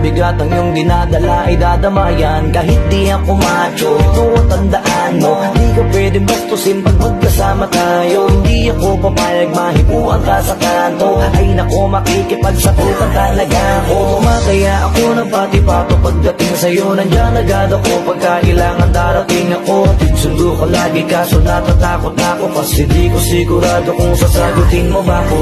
bigat ang iyong dinadala ay dadamayan. Kahit di ako macho, ito ang tandaan mo. Di ka pwedeng bastusin pag magkasama tayo. Hindi ako papayag mahipuan ka sa kanto. Ay nako makikipagsaputan talaga ako. Tumataya ako ng pati-pato pagdating sa'yo. Nandiyan agad ako pagka kailangan darating ako. Sundo ko lagi kaso natatakot na ako. Kasi di ko sigurado kung sasagutin mo ba ako.